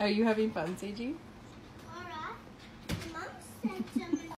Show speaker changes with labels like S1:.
S1: Are you having fun, Seiji?
S2: Alright. Mom said to